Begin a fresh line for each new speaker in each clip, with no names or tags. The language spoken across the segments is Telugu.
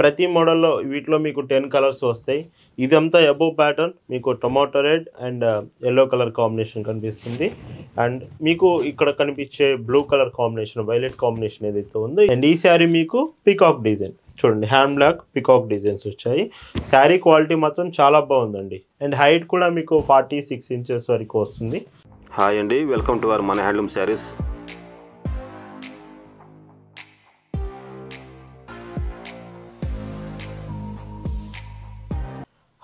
ప్రతి మోడల్లో వీటిలో మీకు టెన్ కలర్స్ వస్తాయి. ఇదంతా అబోవ్ ప్యాటర్న్ మీకు tomato red and yellow colour combination కనిపిస్తుంది. అండ్ మీకు ఇక్కడ కనిపించే blue colour combination violet combination ఏదైతే ఉందో అండ్ ఈ శారీ మీకు పికాక్ డిజైన్ చూడండి హ్యాండ్ బ్లాక్ పికాక్ డిజైన్స్ వచ్చాయి. శారీ క్వాలిటీ మాత్రం చాలా బాగుందండి. అండ్ హైట్ కూడా మీకు ఫార్టీ సిక్స్ ఇంచెస్ వరకు వస్తుంది.
హాయ్ అండి వెల్కమ్ టు అవర్ మన హ్యాండ్లూమ్ శారీస్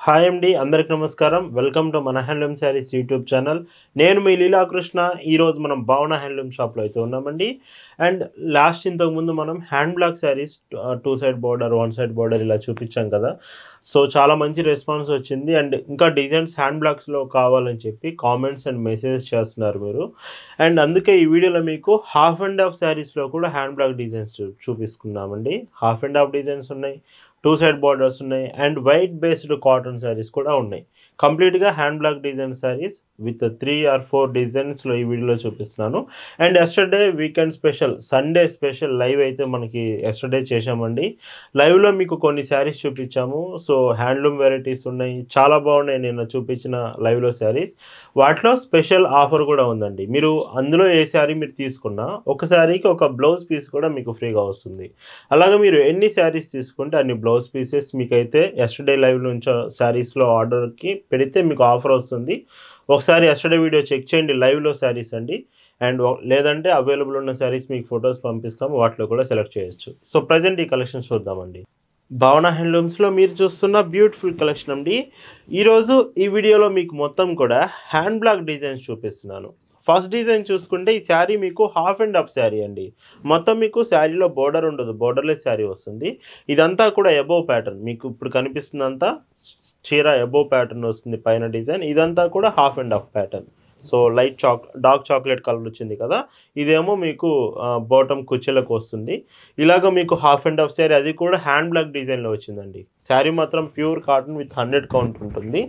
హాయ్ అండి అందరికి నమస్కారం. వెల్కమ్ టు మన హ్యాండ్లూమ్ శారీస్ యూట్యూబ్ ఛానల్ నేను మీ లీలాకృష్ణ. ఈరోజు మనం భావన హ్యాండ్లూమ్ షాప్లో అయితే ఉన్నామండి. అండ్ లాస్ట్ ఇంతకుముందు మనం hand block saris two side border one side border ఇలా చూపించాం కదా. సో చాలా మంచి రెస్పాన్స్ వచ్చింది. అండ్ ఇంకా డిజైన్స్ హ్యాండ్ బ్లాక్స్లో కావాలని చెప్పి కామెంట్స్ అండ్ మెసేజెస్ చేస్తున్నారు మీరు. అండ్ అందుకే ఈ వీడియోలో మీకు హాఫ్ అండ్ హాఫ్ శారీస్లో కూడా హ్యాండ్ బ్లాక్ డిజైన్స్ చూ చూపిస్తున్నామండి. హాఫ్ అండ్ హాఫ్ డిజైన్స్ ఉన్నాయి. టూ సైడ్ బార్డర్స్ ఉన్నాయి and white based cotton saris కూడా ఉన్నాయి. కంప్లీట్గా hand block design saris with three or four డిజైన్స్లో ఈ వీడియోలో చూపిస్తున్నాను. And yesterday weekend special Sunday special live అయితే మనకి ఎస్టర్డే చేశామండి. లైవ్లో మీకు కొన్ని శారీస్ చూపించాము. సో హ్యాండ్లూమ్ వెరైటీస్ ఉన్నాయి. చాలా బాగున్నాయి నేను చూపించిన లైవ్లో శారీస్ వాటిలో స్పెషల్ ఆఫర్ కూడా ఉందండి. మీరు అందులో ఏ శారీ మీరు తీసుకున్నా ఒక శారీకి ఒక బ్లౌజ్ పీస్ కూడా మీకు ఫ్రీగా వస్తుంది. అలాగే మీరు ఎన్ని శారీస్ తీసుకుంటే అన్ని బ్లౌజ్ పీసెస్ మీకైతే ఎస్టర్డే లైవ్ నుంచి శారీస్లో ఆర్డర్కి పెడితే మీకు ఆఫర్ వస్తుంది. ఒకసారి ఎస్టర్డే వీడియో చెక్ చేయండి లైవ్లో శారీస్ అండి. అండ్ లేదంటే అవైలబుల్ ఉన్న శారీస్ మీకు ఫొటోస్ పంపిస్తాము వాటిలో కూడా సెలెక్ట్ చేయొచ్చు. సో ప్రజెంట్ ఈ కలెక్షన్ చూద్దామండి. భావన హ్యాండ్లూమ్స్లో మీరు చూస్తున్న బ్యూటిఫుల్ కలెక్షన్ అండి. ఈరోజు ఈ వీడియోలో మీకు మొత్తం కూడా హ్యాండ్ బ్లాక్ డిజైన్స్ చూపిస్తున్నాను. ఫస్ట్ డిజైన్ చూసుకుంటే ఈ శారీ మీకు హాఫ్ అండ్ హాఫ్ శారీ అండి. మొత్తం మీకు శారీలో బోర్డర్ ఉండదు. బోర్డర్లెస్ శారీ వస్తుంది. ఇదంతా కూడా ఎబోవ్ ప్యాటర్న్ మీకు ఇప్పుడు కనిపిస్తుందంతా చీర ఎబోవ్ ప్యాటర్న్ వస్తుంది పైన డిజైన్ ఇదంతా కూడా half and half pattern so light chalk dark chocolate colour వచ్చింది కదా? ఇదేమో మీకు బాటమ్ కుచ్చెలకు వస్తుంది. ఇలాగ మీకు హాఫ్ అండ్ హాఫ్ శారీ అది కూడా హ్యాండ్ బ్లాక్ డిజైన్లో వచ్చిందండి. శారీ మాత్రం pure cotton with hundred count ఉంటుంది.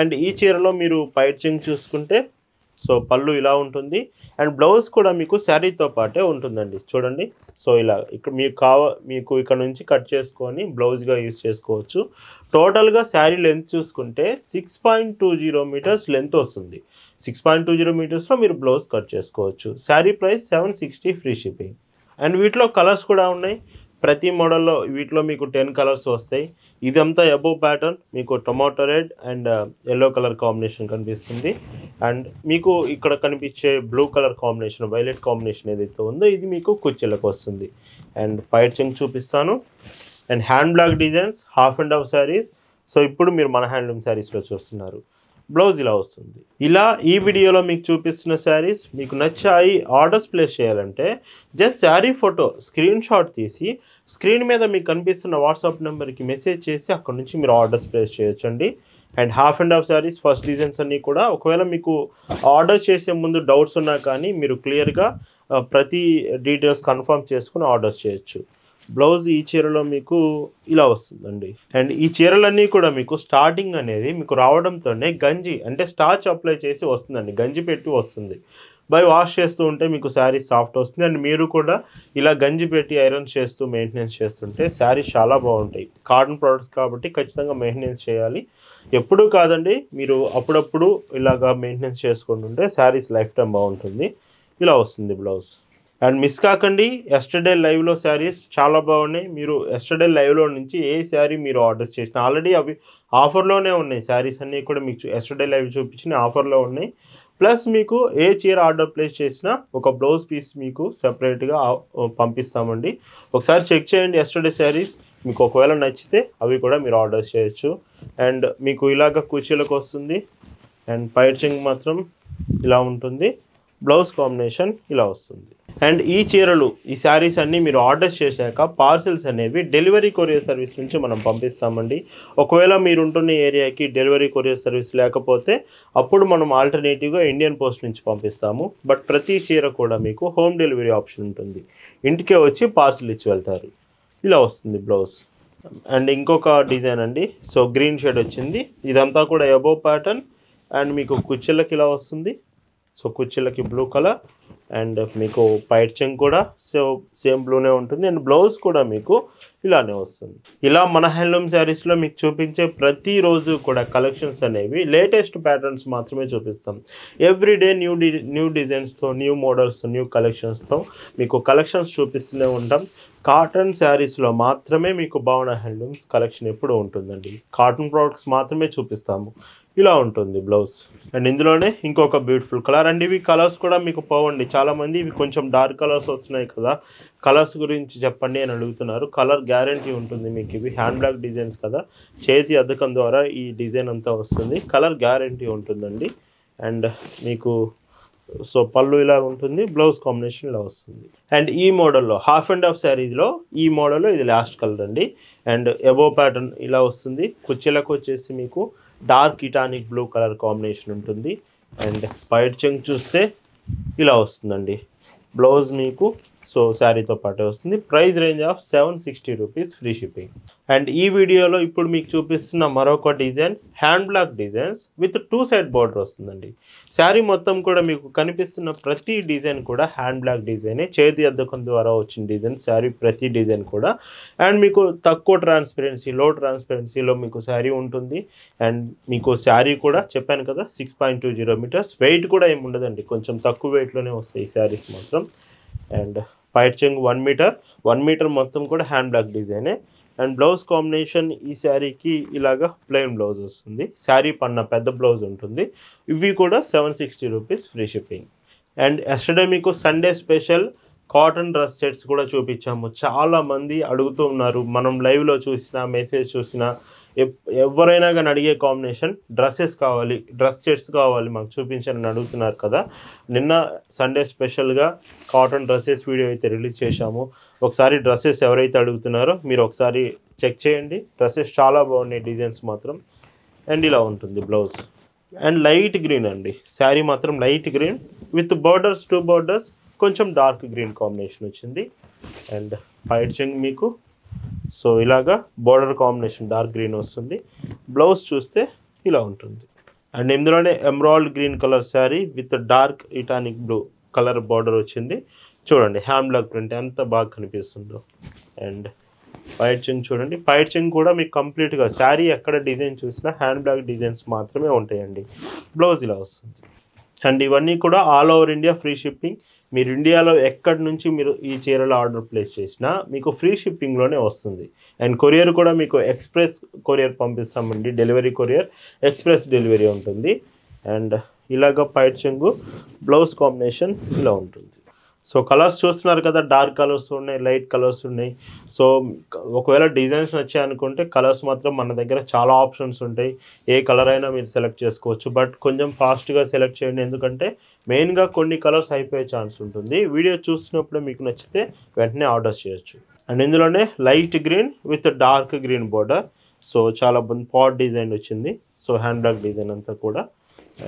అండ్ ఈ చీరలో మీరు పైచింగ్ చూసుకుంటే సో పళ్ళు ఇలా ఉంటుంది. అండ్ బ్లౌజ్ కూడా మీకు శారీతో పాటే ఉంటుందండి. చూడండి. సో ఇలా ఇక్కడ మీకు కావ మీకు ఇక్కడ నుంచి కట్ చేసుకొని బ్లౌజ్గా యూజ్ చేసుకోవచ్చు. టోటల్గా శారీ లెంత్ చూసుకుంటే six point two zero metres length వస్తుంది. సిక్స్ పాయింట్ టూ జీరో మీటర్స్లో మీరు బ్లౌజ్ కట్ చేసుకోవచ్చు. Saree price seven sixty free shipping. And వీటిలో కలర్స్ కూడా ఉన్నాయి. ప్రతి మోడల్లో వీటిలో మీకు టెన్ కలర్స్ వస్తాయి. ఇదంతా అబోవ్ ప్యాటర్న్ మీకు tomato red and yellow colour combination కనిపిస్తుంది. అండ్ మీకు ఇక్కడ కనిపించే blue colour combination violet combination ఏదైతే ఉందో ఇది మీకు కుర్చీలకు వస్తుంది. అండ్ పైట్ చెంగ్ చూపిస్తాను. And hand block designs half and half sarees so ఇప్పుడు మీరు మన హ్యాండ్లూమ్ శారీస్లో చూస్తున్నారు. బ్లౌజ్ ఇలా వస్తుంది. ఇలా ఈ వీడియోలో మీకు చూపిస్తున్న శారీస్ మీకు నచ్చాయి ఆర్డర్స్ ప్లేస్ చేయాలంటే just sari photo screen shot తీసి స్క్రీన్ మీద మీకు కనిపిస్తున్న వాట్సాప్ నెంబర్కి మెసేజ్ చేసి అక్కడ నుంచి మీరు ఆర్డర్స్ ప్లేస్ చేయొచ్చండి. And half and half sarees first designs అన్నీ కూడా ఒకవేళ మీకు ఆర్డర్ చేసే ముందు డౌట్స్ ఉన్నా కానీ మీరు క్లియర్గా ప్రతి డీటెయిల్స్ కన్ఫర్మ్ చేసుకుని ఆర్డర్స్ చేయొచ్చు. బ్లౌజ్ ఈ చీరలో మీకు ఇలా వస్తుందండి. అండ్ ఈ చీరలన్నీ కూడా మీకు స్టార్టింగ్ అనేది మీకు రావడంతోనే గంజి అంటే స్టార్చ్ అప్లై చేసి వస్తుందండి. గంజి పెట్టి వస్తుంది. బై వాష్ చేస్తూ ఉంటే మీకు శారీ సాఫ్ట్ వస్తుంది. అండ్ మీరు కూడా ఇలా గంజి పెట్టి ఐరన్ చేస్తూ మెయింటెనెన్స్ చేస్తుంటే శారీ చాలా బాగుంటాయి. కాటన్ ప్రోడక్ట్స్ కాబట్టి ఖచ్చితంగా మెయింటెనెన్స్ చేయాలి. ఎప్పుడూ కాదండి మీరు అప్పుడప్పుడు ఇలాగా మెయింటెనెన్స్ చేసుకుంటుంటే శారీస్ లైఫ్ టైం బాగుంటుంది. ఇలా వస్తుంది బ్లౌజ్. అండ్ మిస్ కాకండి ఎస్టర్డే లైవ్లో శారీస్ చాలా బాగున్నాయి. మీరు ఎస్టర్డే లైవ్లో నుంచి ఏ శారీ మీరు ఆర్డర్స్ చేసిన ఆల్రెడీ అవి ఆఫర్లోనే ఉన్నాయి. శారీస్ అన్నీ కూడా మీకు ఎస్టర్డే లైవ్ చూపించిన ఆఫర్లో ఉన్నాయి. ప్లస్ మీకు ఏ చీర ఆర్డర్ ప్లేస్ చేసినా ఒక బ్లౌజ్ పీస్ మీకు సెపరేట్గా పంపిస్తామండి. ఒకసారి చెక్ చేయండి ఎస్టర్డే శారీస్. మీకు ఒకవేళ నచ్చితే అవి కూడా మీరు ఆర్డర్ చేయొచ్చు. అండ్ మీకు ఇలాగ కుర్చీలకు వస్తుంది. అండ్ పైర్చింగ్ మాత్రం ఇలా ఉంటుంది. బ్లౌజ్ కాంబినేషన్ ఇలా వస్తుంది. అండ్ ఈ చీరలు ఈ శారీస్ అన్నీ మీరు ఆర్డర్స్ చేశాక పార్సిల్స్ అనేవి డెలివరీ కొరియర్ సర్వీస్ నుంచి మనం పంపిస్తామండి. ఒకవేళ మీరు ఉంటున్న ఏరియాకి డెలివరీ కొరియర్ సర్వీస్ లేకపోతే అప్పుడు మనం ఆల్టర్నేటివ్గా ఇండియన్ పోస్ట్ నుంచి పంపిస్తాము. బట్ ప్రతి చీర కూడా మీకు హోమ్ డెలివరీ ఆప్షన్ ఉంటుంది. ఇంటికే వచ్చి పార్సిల్ ఇచ్చి వెళ్తారు. ఇలా వస్తుంది బ్లౌజ్. అండ్ ఇంకొక డిజైన్ అండి. సో గ్రీన్ షేడ్ వచ్చింది. ఇదంతా కూడా ఎబో ప్యాటర్న్. అండ్ మీకు కుచ్చెళ్ళకి ఇలా వస్తుంది. సో కుర్చీలకి బ్లూ కలర్ అండ్ మీకు పైట్ చెంగ్ కూడా సో సేమ్ బ్లూనే ఉంటుంది. అండ్ బ్లౌజ్ కూడా మీకు ఇలానే వస్తుంది. ఇలా మన హ్యాండ్లూమ్ శారీస్లో మీకు చూపించే ప్రతిరోజు కూడా కలెక్షన్స్ అనేవి లేటెస్ట్ ప్యాటర్న్స్ మాత్రమే చూపిస్తాం. ఎవ్రీడే న్యూ డి న్యూ డిజైన్స్తో న్యూ మోడల్స్ న్యూ కలెక్షన్స్తో మీకు కలెక్షన్స్ చూపిస్తూనే ఉంటాం. కాటన్ శారీస్లో మాత్రమే మీకు భావన హ్యాండ్లూమ్స్ కలెక్షన్ ఎప్పుడూ ఉంటుందండి. కాటన్ ప్రోడక్ట్స్ మాత్రమే చూపిస్తాము. ఇలా ఉంటుంది బ్లౌజ్. అండ్ ఇందులోనే ఇంకొక బ్యూటిఫుల్ కలర్. అండ్ ఇవి కలర్స్ కూడా మీకు పోవండి. చాలామంది ఇవి కొంచెం డార్క్ కలర్స్ వస్తున్నాయి కదా. కలర్స్ గురించి చెప్పండి అని అడుగుతున్నారు. కలర్ గ్యారంటీ ఉంటుంది మీకు. ఇవి హ్యాండ్ బ్లాక్ డిజైన్స్ కదా. చేతి అద్దకం ద్వారా ఈ డిజైన్ అంతా వస్తుంది. కలర్ గ్యారంటీ ఉంటుందండి. అండ్ మీకు సో పళ్ళు ఇలా ఉంటుంది బ్లౌజ్ కాంబినేషన్ ఇలా వస్తుంది. అండ్ ఈ మోడల్లో హాఫ్ అండ్ హాఫ్ శారీలో ఈ మోడల్లో ఇది లాస్ట్ కలర్ అండి. అండ్ ఎబో ప్యాటర్న్ ఇలా వస్తుంది. కుర్చీలకు వచ్చేసి మీకు డార్క్ ఇటానిక్ బ్లూ కలర్ కాంబినేషన్ ఉంటుంది. అండ్ పైట్ చెంగ్ చూస్తే ఇలా వస్తుందండి. బ్లౌజ్ మీకు సో శారీతో పాటే వస్తుంది. Price range of seven sixty rupees free shipping. And ఈ వీడియోలో ఇప్పుడు మీకు చూపిస్తున్న మరొక design hand block designs with two side border వస్తుందండి. శారీ మొత్తం కూడా మీకు కనిపిస్తున్న ప్రతి డిజైన్ కూడా హ్యాండ్ బ్లాక్ డిజైనే. చేతి అద్దకం ద్వారా వచ్చిన డిజైన్ శారీ ప్రతి డిజైన్ కూడా. అండ్ మీకు తక్కువ ట్రాన్స్పరెన్సీ లో ట్రాన్స్పరెన్సీలో మీకు శారీ ఉంటుంది. అండ్ మీకు శారీ కూడా చెప్పాను కదా six point two zero metres weight కూడా ఏమి ఉండదండి కొంచెం తక్కువ వెయిట్లోనే వస్తాయి శారీస్ మాత్రం. అండ్ పైట్ చెంగు వన్ మీటర్ వన్ మీటర్ మొత్తం కూడా హ్యాండ్ బ్లాక్ డిజైనే అండ్ బ్లౌజ్ కాంబినేషన్ ఈ శారీకి ఇలాగా ప్లెయిన్ బ్లౌజ్ వస్తుంది. శారీ పన్న పెద్ద బ్లౌజ్ ఉంటుంది. ఇవి కూడా seven sixty rupees free shipping and yesterday మీకు Sunday special cotton dress sets కూడా చూపించాము. చాలా మంది అడుగుతూ ఉన్నారు. మనం లైవ్లో చూసిన మెసేజ్ చూసిన ఎవరైనా కానీ అడిగే కాంబినేషన్ డ్రెస్సెస్ కావాలి డ్రెస్ సెట్స్ కావాలి మాకు చూపించని అడుగుతున్నారు కదా. నిన్న సండే స్పెషల్గా కాటన్ డ్రెస్సెస్ వీడియో అయితే రిలీజ్ చేశాము. ఒకసారి డ్రెస్సెస్ ఎవరైతే అడుగుతున్నారో మీరు ఒకసారి చెక్ చేయండి. డ్రెస్సెస్ చాలా బాగున్నాయి డిజైన్స్ మాత్రం. అండ్ ఇలా ఉంటుంది బ్లౌజ్. అండ్ లైట్ గ్రీన్ అండి. శారీ మాత్రం light green with borders two borders కొంచెం డార్క్ గ్రీన్ కాంబినేషన్ వచ్చింది. అండ్ ఫైట్ చెంగ్ మీకు సో ఇలాగా బార్డర్ కాంబినేషన్ డార్క్ గ్రీన్ వస్తుంది. బ్లౌజ్ చూస్తే ఇలా ఉంటుంది. అండ్ ఇందులోనే emerald green colour saree with dark titanic blue colour border వచ్చింది. చూడండి హ్యాండ్ ప్రింట్ ఎంత బాగా కనిపిస్తుందో. అండ్ పైట్ చెంగ్ చూడండి. పైట్ చెంగ్ కూడా మీకు కంప్లీట్గా శారీ ఎక్కడ డిజైన్ చూసినా హ్యాండ్ బ్లాక్ డిజైన్స్ మాత్రమే ఉంటాయండి. బ్లౌజ్ ఇలా వస్తుంది. అండ్ ఇవన్నీ కూడా all over India free shipping మీరు ఇండియాలో ఎక్కడి నుంచి మీరు ఈ చీరలు ఆర్డర్ ప్లేస్ చేసినా మీకు ఫ్రీ షిప్పింగ్లోనే వస్తుంది. అండ్ కొరియర్ కూడా మీకు ఎక్స్ప్రెస్ కొరియర్ పంపిస్తామండి. డెలివరీ కొరియర్ ఎక్స్ప్రెస్ డెలివరీ ఉంటుంది. అండ్ ఇలాగ పైట్ చెంగు బ్లౌజ్ కాంబినేషన్ ఇలా ఉంటుంది. సో కలర్స్ చూస్తున్నారు కదా డార్క్ కలర్స్ ఉన్నాయి లైట్ కలర్స్ ఉన్నాయి. సో ఒకవేళ డిజైన్స్ నచ్చాయి అనుకుంటే కలర్స్ మాత్రం మన దగ్గర చాలా ఆప్షన్స్ ఉంటాయి. ఏ కలర్ అయినా మీరు సెలెక్ట్ చేసుకోవచ్చు. బట్ కొంచెం ఫాస్ట్గా సెలెక్ట్ చేయండి. ఎందుకంటే మెయిన్గా కొన్ని కలర్స్ అయిపోయే ఛాన్స్ ఉంటుంది. వీడియో చూసినప్పుడు మీకు నచ్చితే వెంటనే ఆర్డర్ చేయొచ్చు. అండ్ ఇందులోనే light green with dark green border so చాలా పాట్ డిజైన్ వచ్చింది. సో హ్యాండ్ బ్యాగ్ డిజైన్ అంతా కూడా.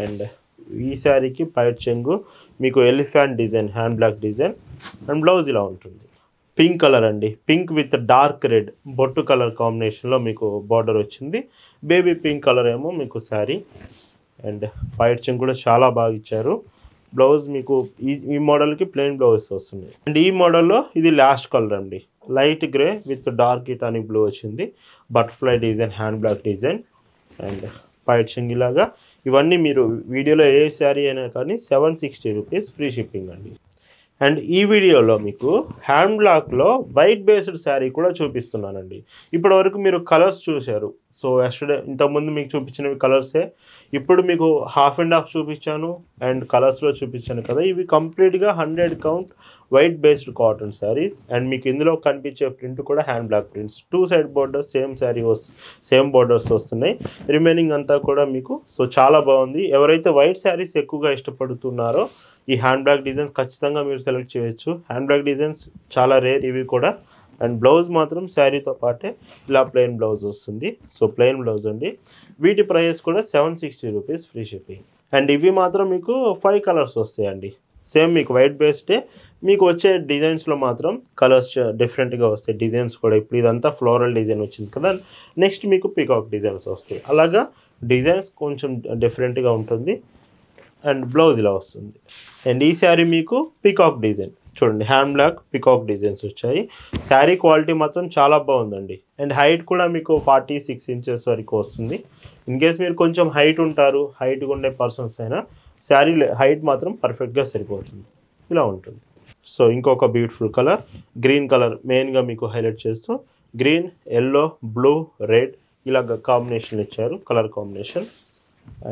అండ్ ఈ శారీకి పైట్ చెంగు మీకు elephant design hand block design and blouse ఇలా ఉంటుంది. పింక్ కలర్ అండి. Pink with dark red. బొట్టు కలర్ కాంబినేషన్లో మీకు బార్డర్ వచ్చింది. బేబీ పింక్ కలర్ ఏమో మీకు శారీ అండ్ పైట్ చెంగు కూడా చాలా బాగా ఇచ్చారు. బ్లౌజ్ మీకు ఈ ఈ మోడల్కి ప్లెయిన్ బ్లౌజ్ వస్తుంది అండ్ ఈ మోడల్లో ఇది లాస్ట్ కలర్ అండి. Light grey with dark titanic blue వచ్చింది. Butterfly design hand block design and పైట్ లాగా ఇవన్నీ మీరు వీడియోలో ఏ శారీ అయినా కానీ seven sixty rupees free shipping అండి. అండ్ ఈ వీడియోలో మీకు హ్యాండ్ బ్లాక్లో వైట్ బేస్డ్ శారీ కూడా చూపిస్తున్నానండి. ఇప్పటి వరకు మీరు కలర్స్ చూశారు. సో ఎస్టర్డే ఇంతకుముందు మీకు చూపించినవి కలర్సే ఇప్పుడు మీకు హాఫ్ అండ్ హాఫ్ చూపించాను అండ్ కలర్స్లో చూపించాను కదా. ఇవి కంప్లీట్గా hundred count white based cotton sarees and మీకు ఇందులో కనిపించే ప్రింట్ కూడా hand block prints two side borders same saree same borders వస్తున్నాయి. రిమైనింగ్ అంతా కూడా మీకు సో చాలా బాగుంది. ఎవరైతే వైట్ శారీస్ ఎక్కువగా ఇష్టపడుతున్నారో ఈ హ్యాండ్ బ్యాగ్ డిజైన్స్ ఖచ్చితంగా మీరు సెలెక్ట్ చేయొచ్చు. హ్యాండ్ బ్యాగ్ డిజైన్స్ చాలా రేర్ ఇవి కూడా అండ్ బ్లౌజ్ మాత్రం శారీతో పాటే ఇలా ప్లెయిన్ బ్లౌజ్ వస్తుంది. సో ప్లెయిన్ బ్లౌజ్ అండి. వీటి ప్రైస్ కూడా seven sixty rupees free shipping. And ఇవి మాత్రం మీకు ఫైవ్ కలర్స్ వస్తాయండి. సేమ్ మీకు వైట్ బేస్డే మీకు వచ్చే డిజైన్స్లో మాత్రం కలర్స్ డిఫరెంట్గా వస్తాయి. డిజైన్స్ కూడా ఇప్పుడు ఇదంతా ఫ్లోరల్ డిజైన్ వచ్చింది కదా. నెక్స్ట్ మీకు పికాక్ డిజైన్స్ వస్తాయి. అలాగా డిజైన్స్ కొంచెం డిఫరెంట్గా ఉంటుంది. అండ్ బ్లౌజ్ ఇలా వస్తుంది. అండ్ ఈ శారీ మీకు పికాక్ డిజైన్. చూడండి హ్యాండ్ బ్లాక్ పికాక్ డిజైన్స్ వచ్చాయి. శారీ క్వాలిటీ మాత్రం చాలా బాగుందండి. అండ్ హైట్ కూడా మీకు ఫార్టీ సిక్స్ ఇంచెస్ వరకు వస్తుంది. ఇన్ కేస్ మీరు కొంచెం హైట్ ఉంటారు హైట్గా ఉండే పర్సన్స్ అయినా శారీ హైట్ మాత్రం పర్ఫెక్ట్గా సరిపోతుంది. ఇలా ఉంటుంది. సో ఇంకొక బ్యూటిఫుల్ కలర్ గ్రీన్ కలర్ మెయిన్గా మీకు హైలైట్ చేస్తూ గ్రీన్ ఎల్లో బ్లూ రెడ్ ఇలాగ కాంబినేషన్ ఇచ్చారు కలర్ కాంబినేషన్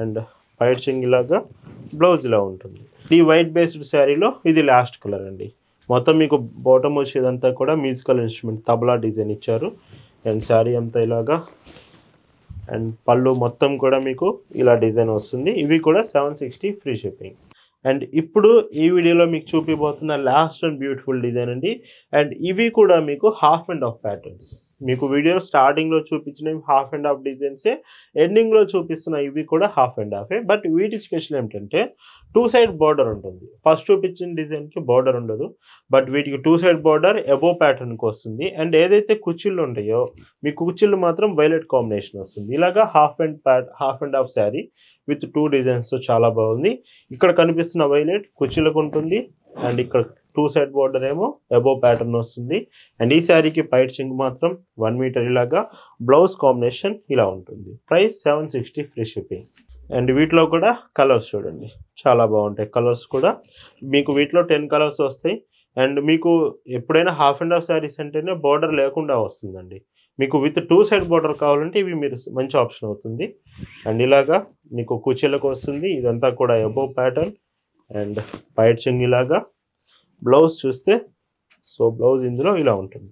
అండ్ వైట్ చింగ్ ఇలాగా బ్లౌజ్ ఇలా ఉంటుంది. ఈ వైట్ బేస్డ్ శారీలో ఇది లాస్ట్ కలర్ అండి. మొత్తం మీకు బాటమ్ వచ్చేదంతా కూడా మ్యూజికల్ ఇన్స్ట్రుమెంట్ తబలా డిజైన్ ఇచ్చారు. అండ్ శారీ అంతా ఇలాగా. అండ్ పళ్ళు మొత్తం కూడా మీకు ఇలా డిజైన్ వస్తుంది. ఇవి కూడా seven sixty free shipping and ఇప్పుడు ఈ వీడియోలో మీకు చూపిపోతున్న లాస్ట్ అండ్ బ్యూటిఫుల్ డిజైన్ అండి. అండ్ ఇవి కూడా మీకు హాఫ్ అండ్ హాఫ్ ప్యాటర్న్స్ మీకు వీడియో స్టార్టింగ్లో చూపించినవి హాఫ్ అండ్ హాఫ్ డిజైన్సే ఎండింగ్లో చూపిస్తున్న ఇవి కూడా హాఫ్ అండ్ హాఫే బట్ వీటి స్పెషల్ ఏంటంటే టూ సైడ్ బార్డర్ ఉంటుంది. ఫస్ట్ చూపించిన డిజైన్కి బార్డర్ ఉండదు. బట్ వీటికి టూ సైడ్ బార్డర్ ఎబో ప్యాటర్న్కి వస్తుంది. అండ్ ఏదైతే కుర్చీలు ఉంటాయో మీ కుర్చీలు మాత్రం వైలెట్ కాంబినేషన్ వస్తుంది. ఇలాగా half and Pat half and half saree with two డిజైన్స్తో చాలా బాగుంది. ఇక్కడ కనిపిస్తున్న వైలెట్ కుర్చీలకు ఉంటుంది. అండ్ ఇక్కడ టూ సైడ్ బోర్డర్ ఏమో అబో ప్యాటర్న్ వస్తుంది. అండ్ ఈ శారీకి పైట్ చింగ్ మాత్రం వన్ మీటర్ ఇలాగా బ్లౌజ్ కాంబినేషన్ ఇలా ఉంటుంది. Price seven sixty free shipping. And వీటిలో కూడా కలర్స్ చూడండి. చాలా బాగుంటాయి. కలర్స్ కూడా మీకు వీటిలో టెన్ కలర్స్ వస్తాయి. అండ్ మీకు ఎప్పుడైనా హాఫ్ అండ్ హాఫ్ శారీస్ అంటేనే బార్డర్ లేకుండా వస్తుందండి. మీకు విత్ టూ సైడ్ బార్డర్ కావాలంటే ఇవి మీరు మంచి ఆప్షన్ అవుతుంది. అండ్ ఇలాగా మీకు కుర్చీలకు వస్తుంది. ఇదంతా కూడా ఎబో ప్యాటర్న్. అండ్ పైట్ చింగ్ ఇలాగా బ్లౌజ్ చూస్తే సో బ్లౌజ్ ఇందులో ఇలా ఉంటుంది.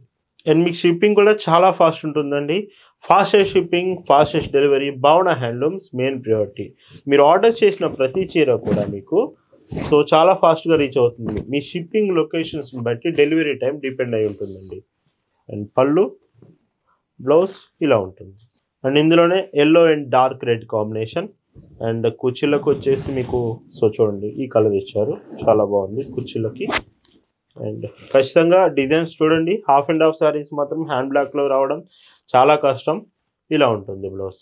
అండ్ మీకు షిప్పింగ్ కూడా చాలా ఫాస్ట్ ఉంటుందండి. Fastest shipping fastest delivery Bhavana handlooms main priority మీరు ఆర్డర్ చేసిన ప్రతి చీర కూడా మీకు సో చాలా ఫాస్ట్గా రీచ్ అవుతుంది. మీ షిప్పింగ్ లొకేషన్స్ బట్టి డెలివరీ టైం డిపెండ్ అయి ఉంటుందండి. అండ్ పళ్ళు బ్లౌజ్ ఇలా ఉంటుంది. అండ్ ఇందులోనే yellow and dark red combination and కుర్చీలకు వచ్చేసి మీకు సో చూడండి ఈ కలర్ ఇచ్చారు చాలా బాగుంది కుర్చీలకి. అండ్ ఖచ్చితంగా డిజైన్స్ చూడండి. హాఫ్ అండ్ హాఫ్ సారీస్ మాత్రం హ్యాండ్ బ్లాక్లో రావడం చాలా కష్టం. ఇలా ఉంటుంది బ్లౌజ్.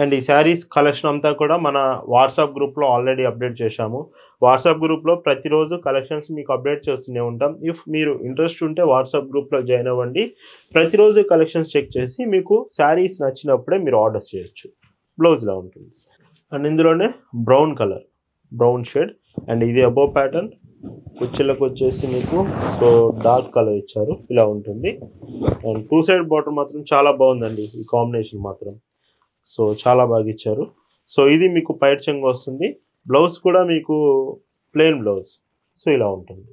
అండ్ ఈ శారీస్ కలెక్షన్ అంతా కూడా మన వాట్సాప్ గ్రూప్లో ఆల్రెడీ అప్డేట్ చేశాము. వాట్సాప్ గ్రూప్లో ప్రతిరోజు కలెక్షన్స్ మీకు అప్డేట్ చేస్తూనే ఉంటాం. ఇఫ్ మీరు ఇంట్రెస్ట్ ఉంటే వాట్సాప్ గ్రూప్లో జాయిన్ అవ్వండి. ప్రతిరోజు కలెక్షన్స్ చెక్ చేసి మీకు శారీస్ నచ్చినప్పుడే మీరు ఆర్డర్స్ చేయొచ్చు. బ్లౌజ్లా ఉంటుంది. అండ్ ఇందులోనే brown colour brown shade and ఇది అబో ప్యాటర్న్. కుర్చీలకు వచ్చేసి మీకు సో డార్క్ కలర్ ఇచ్చారు. ఇలా ఉంటుంది. అండ్ టూ సైడ్ బార్డర్ మాత్రం చాలా బాగుందండి. ఈ కాంబినేషన్ మాత్రం. సో చాలా బాగా ఇచ్చారు. సో ఇది మీకు పైట్ వస్తుంది. బ్లౌజ్ కూడా మీకు ప్లెయిన్ బ్లౌజ్ సో ఇలా ఉంటుంది.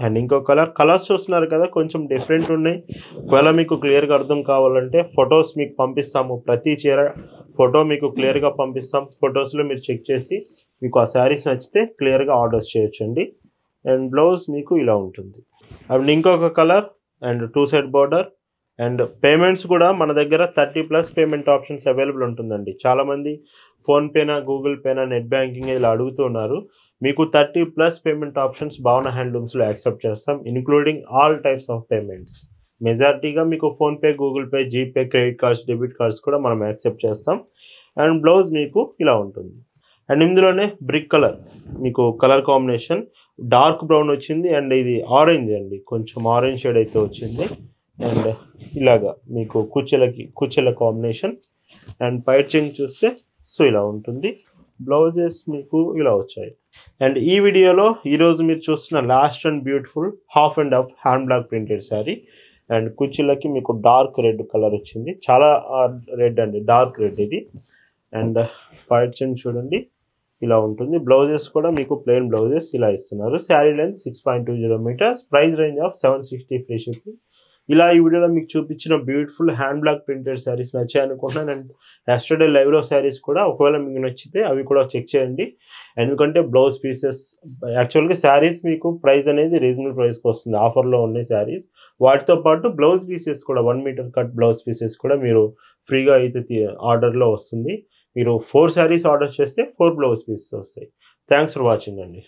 అండ్ ఇంకో కలర్ కలర్స్ చూస్తున్నారు కదా కొంచెం డిఫరెంట్ ఉన్నాయి. ఒకవేళ మీకు క్లియర్గా అర్థం కావాలంటే ఫొటోస్ మీకు పంపిస్తాము. ప్రతి చీర ఫోటో మీకు క్లియర్గా పంపిస్తాం. ఫొటోస్లో మీరు చెక్ చేసి మీకు ఆ శారీస్ నచ్చితే క్లియర్గా ఆర్డర్స్ చేయొచ్చండి. అండ్ బ్లౌజ్ మీకు ఇలా ఉంటుంది. అండ్ ఇంకొక colour and two side border and payments కూడా మన దగ్గర thirty plus payment options available ఉంటుందండి. చాలామంది ఫోన్పేనా గూగుల్ పేనా నెట్ బ్యాంకింగ్ ఇలా అడుగుతున్నారు మీకు thirty plus payment options Bhavana హ్యాండ్లూమ్స్లో accept చేస్తాం including all types of payments మెజారిటీగా మీకు PhonePe Google Pay GPay credit cards debit cards కూడా మనం యాక్సెప్ట్ చేస్తాం. అండ్ బ్లౌజ్ మీకు ఇలా ఉంటుంది. అండ్ ఇందులోనే బ్రిక్ కలర్ మీకు కలర్ కాంబినేషన్ డార్క్ బ్రౌన్ వచ్చింది అండ్ ఇది ఆరెంజ్ అండి. కొంచెం ఆరెంజ్ షేడ్ అయితే వచ్చింది. అండ్ ఇలాగా మీకు కుచ్చెలకి కుచ్చెల కాంబినేషన్. అండ్ పైట్ చెంగ్ చూస్తే సో ఇలా ఉంటుంది. బ్లౌజెస్ మీకు ఇలా వచ్చాయి. అండ్ ఈ వీడియోలో ఈరోజు మీరు చూస్తున్న last and beautiful half and half hand block printed sari. And కుర్చీలకి మీకు డార్క్ రెడ్ కలర్ వచ్చింది. చాలా రెడ్ అండి డార్క్ రెడ్ ఇది. అండ్ పైట్ చెంగ్ చూడండి. ఇలా ఉంటుంది. బ్లౌజెస్ కూడా మీకు ప్లెయిన్ బ్లౌజెస్ ఇలా ఇస్తున్నారు. Saree length six point two zero metres. Price range of seven sixty free shipping. ఇలా ఈ వీడియోలో మీకు చూపించిన beautiful hand block printed sarees నచ్చాయి అనుకుంటున్నాను. అండ్ ఎస్టర్డే లైవ్లో శారీస్ కూడా ఒకవేళ మీకు నచ్చితే అవి కూడా చెక్ చేయండి. ఎందుకంటే బ్లౌజ్ పీసెస్ యాక్చువల్గా శారీస్ మీకు ప్రైస్ అనేది రీజనబుల్ ప్రైస్కి వస్తుంది. ఆఫర్లో ఉన్నాయి శారీస్. వాటితో పాటు బ్లౌజ్ పీసెస్ కూడా one metre cut blouse pieces కూడా మీరు ఫ్రీగా అయితే ఆర్డర్లో వస్తుంది. మీరు ఫోర్ శారీస్ ఆర్డర్ చేస్తే ఫోర్ బ్లౌజ్ పీసెస్ వస్తాయి. థ్యాంక్స్ ఫర్ వాచింగ్ అండి.